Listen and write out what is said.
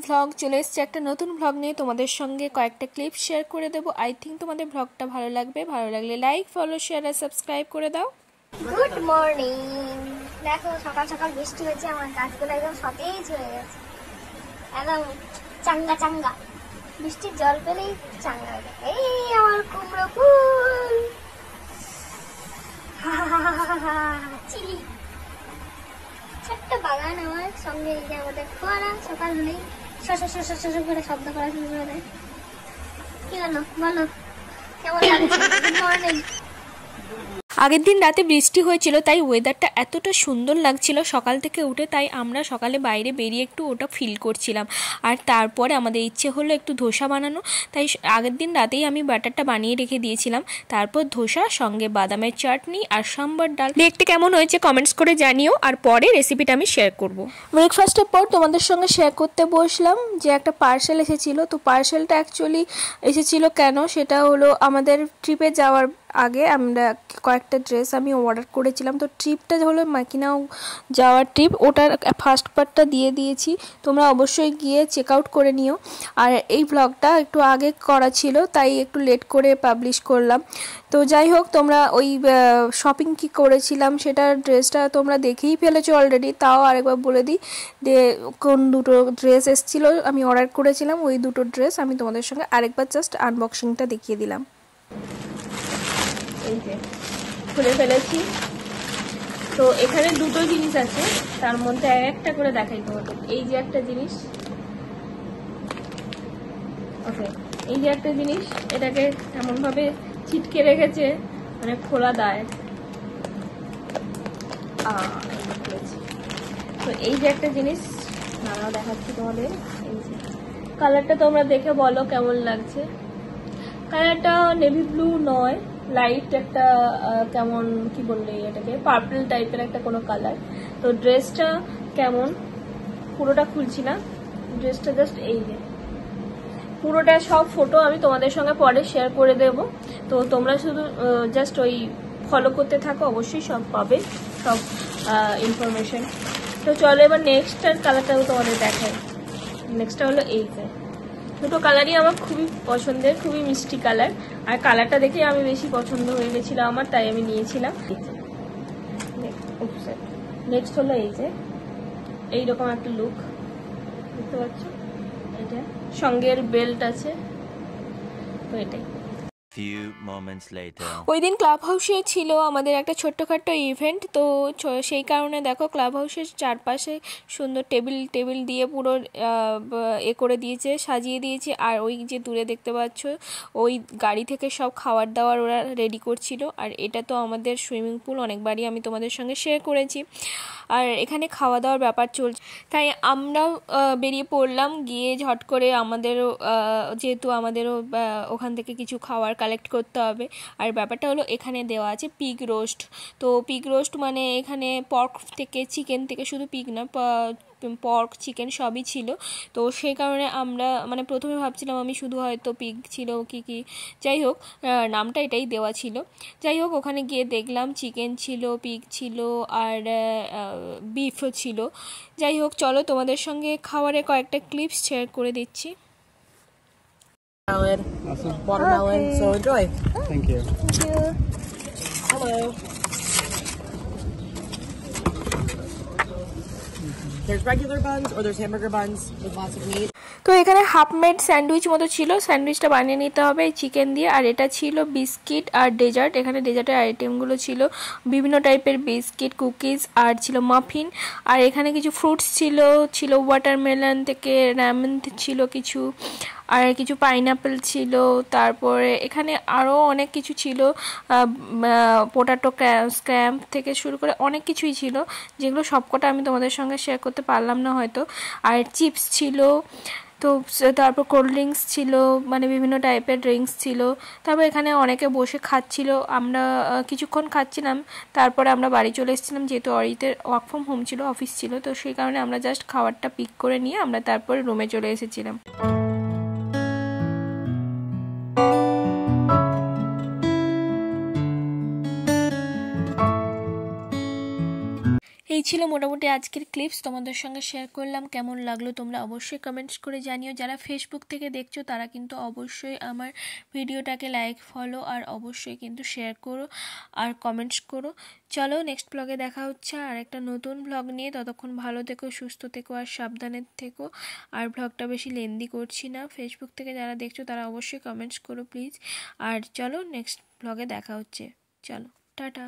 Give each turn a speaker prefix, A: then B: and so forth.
A: Vlog. চলে এসছে একটা নতুন ভ্লগ নিয়ে। তোমাদের সঙ্গে কয়েকটা ক্লিপ শেয়ার করে দেবো। আই থিঙ্ক তোমাদের ভ্লগটা ভালো লাগবে। ভালো লাগলে লাইক, ফলো, শেয়ার আর সাবস্ক্রাইব করে দাও।
B: Good morning. দেখো, সকাল সকাল বৃষ্টি হয়েছে। আমার গাছগুলো একদম সতেজ হয়ে গেছে। একদম চাঙ্গা চাঙ্গা। বৃষ্টির জল পেলেই চাঙ্গা এই আমার কুমড়ো ফুল। চিলি। বাগান আমার সঙ্গে এই যে আমাদের ফোয়ারা সকাল হলেই শশ শশ শশ করে শব্দ করা শুরু করে দেয়। কি হলো? বলো। কেমন লাগছে?
A: আগের দিন রাতে বৃষ্টি হয়েছিল, তাই ওয়েদারটা এতটা সুন্দর লাগছিল সকাল থেকে উঠে, তাই আমরা সকালে বাইরে বেরিয়ে একটু ওটা ফিল করছিলাম। আর তারপরে আমাদের ইচ্ছে হলো একটু ধোসা বানানো, তাই আগের দিন রাতেই আমি ব্যাটারটা বানিয়ে রেখে দিয়েছিলাম। তারপর ধোসা, সঙ্গে বাদামের চাটনি আর সাম্বার ডাল। দেখতে কেমন হয়েছে কমেন্টস করে জানিও, আর পরে রেসিপিটা আমি শেয়ার করব। ব্রেকফাস্টের পর তোমাদের সঙ্গে শেয়ার করতে বসলাম, যে একটা পার্সেল এসেছিল। তো পার্সেলটা অ্যাকচুয়ালি এসেছিল কেন? সেটা হলো আমাদের ট্রিপে যাওয়ার আগে আমরা কয়েকটা ড্রেস আমি অর্ডার করেছিলাম। তো ট্রিপটা হলো মাকিনাও যাওয়ার ট্রিপ ওটার ফার্স্ট পার্টটা দিয়ে দিয়েছি। তোমরা অবশ্যই গিয়ে চেক আউট করে নিও। আর এই ব্লগটা একটু আগে করা ছিল, তাই একটু লেট করে পাবলিশ করলাম। তো যাই হোক, তোমরা ওই শপিং কি করেছিলাম, সেটার ড্রেসটা তোমরা দেখেই ফেলেছো অলরেডি তাও আরেকবার বলে দিই যে, কোন দুটো ড্রেস এসেছিল আমি অর্ডার করেছিলাম, ওই দুটো ড্রেস আমি তোমাদের সঙ্গে আরেকবার জাস্ট আনবক্সিংটা দেখিয়ে দিলাম। খুলে ফেলেছি। তো এখানে দুটো জিনিস আছে, তার মধ্যে এক একটা করে দেখাই তোমাকে। এই যে একটা জিনিস, ওকে, এই যে একটা জিনিস, এটাকে এমনভাবে ছিটকে রেখেছে মানে খোলা দেয়। তো এই যে একটা জিনিস নানা দেখাচ্ছি তোমাদের, এই যে। কালারটা তোমরা দেখে বলো কেমন লাগছে। কালারটা নেভি ব্লু নয় লাইট একটা কেমন, কি বললে এটাকে? পার্পল টাইপের একটা কোনো কালার তো ড্রেসটা কেমন? পুরোটা খুলছি না। ড্রেসটা জাস্ট এই যে। পুরোটা সব ফটো আমি তোমাদের সঙ্গে পরে শেয়ার করে দেব। তো তোমরা শুধু জাস্ট ওই ফলো করতে থাকো, অবশ্যই সব পাবে, সব ইনফরমেশন তো চলো এবার নেক্সটটার কালারটাও তোমাদের দেখাই। নেক্সটটা হলো এই দুটো কালারই আমার খুবই পছন্দের খুবই মিষ্টি কালার। আর কালারটা দেখে আমি বেশি পছন্দ হয়ে গেছিল আমার তাই আমি নিয়েছিলাম। নেক্সট হলো এই যে এইরকম একটা লুক বুঝতে পাচ্ছ? এটা সঙ্গের বেল্ট আছে। তো এটাই. ওই দিন ক্লাব হাউসে ছিল আমাদের একটা ছোট্টখাট্ট ইভেন্ট তো সেই কারণে দেখো ক্লাব হাউসের চারপাশে সুন্দর টেবিল টেবিল দিয়ে পুরো এ করে দিয়েছে, সাজিয়ে দিয়েছে, আর ওই যে দূরে দেখতে পাচ্ছ, ওই গাড়ি থেকে সব খাবার দাবার ওরা রেডি করছিল, আর এটা তো আমাদের সুইমিং পুল অনেকবারই আমি তোমাদের সঙ্গে শেয়ার করেছি। আর এখানে খাওয়া দাওয়ার ব্যাপার চলছে। তাই আমরাও বেরিয়ে পড়লাম, গিয়ে ঝট করে আমাদেরও যেহেতু আমাদেরও ওখান থেকে কিছু খাওয়ার কালেক্ট করতে হবে। আর ব্যাপারটা হলো এখানে দেওয়া আছে পিগ রোস্ট তো পিগ রোস্ট মানে এখানে পর্ক থেকে চিকেন থেকে শুধু পিগ না পর্ক চিকেন সবই ছিল। তো সেই কারণে আমরা মানে প্রথমে ভাবছিলাম আমি শুধু হয়তো পিগ ছিল কি কি। যাই হোক নামটা এটাই দেওয়া ছিল। যাই হোক, ওখানে গিয়ে দেখলাম চিকেন ছিল পিগ ছিল, আর বিফও ছিল। যাই হোক, চলো তোমাদের সঙ্গে খাবারের কয়েকটা ক্লিপস শেয়ার করে দিচ্ছি।
C: Salad,
B: Awesome.
C: watermelon.
B: Okay.
C: So enjoy.
B: Thank you. Thank you.
C: Hello. There's regular buns or there's hamburger buns with lots of meat.
A: তো এখানে হাফ মেড স্যান্ডউইচ মতো ছিল স্যান্ডউইচটা বানিয়ে নিতে হবে চিকেন দিয়ে আর এটা ছিল বিস্কিট আর ডেজার্ট এখানে ডেজার্টের আইটেমগুলো ছিল বিভিন্ন টাইপের বিস্কিট কুকিজ আর ছিল মাফিন আর এখানে কিছু ফ্রুটস ছিল ছিল ওয়াটারমেলন থেকে র্যামন ছিল কিছু আর কিছু পাইনাপেল ছিল, তারপরে এখানে আরও অনেক কিছু ছিল পোটাটো স্ক্র্যাম্প থেকে শুরু করে অনেক কিছুই ছিল, যেগুলো সবকটা আমি তোমাদের সঙ্গে শেয়ার করতে পারলাম না হয়তো। আর চিপস ছিল, তো তারপর কোল্ড ড্রিঙ্কস ছিল মানে বিভিন্ন টাইপের ড্রিঙ্কস ছিল। তারপর এখানে অনেকে বসে খাচ্ছিল, আমরা কিছুক্ষণ খাচ্ছিলাম, তারপরে আমরা বাড়ি চলে এসেছিলাম, যেহেতু অরিতে ওয়ার্ক ফ্রম হোম ছিল অফিস ছিল, তো সেই কারণে আমরা জাস্ট খাবারটা পিক করে নিয়ে আমরা তারপরে রুমে চলে এসেছিলাম। ছিল মোটামুটি আজকের ক্লিপস তোমাদের সঙ্গে শেয়ার করলাম। কেমন লাগল তোমরা অবশ্যই কমেন্টস করে জানিও। যারা ফেসবুক থেকে দেখছ, তারা কিন্তু অবশ্যই আমার ভিডিওটাকে লাইক ফলো আর অবশ্যই কিন্তু শেয়ার করো আর কমেন্টস করো। চলো নেক্সট ব্লগে দেখা হচ্ছে আর একটা নতুন ব্লগ নিয়ে। ততক্ষণ ভালো থেকো, সুস্থ থেকো আর সাবধানে থেকো। আর ব্লগটা বেশি লেন্দি করছি না। ফেসবুক থেকে যারা দেখছ, তারা অবশ্যই কমেন্টস করো প্লিজ আর চলো নেক্সট ব্লগে দেখা হচ্ছে। চলো, টাটা।